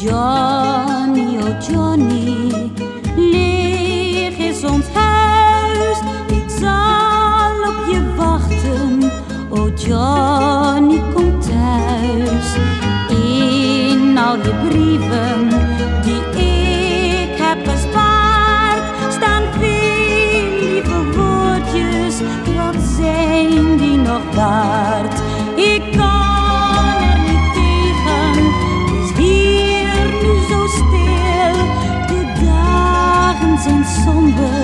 Johnny, oh Johnny, leeg is ons huis. Ik zal op je wachten, oh Johnny, kom thuis. In al je brieven die ik heb gespaard, staan veel lieve woordjes. Wat zijn die nog daar? sombre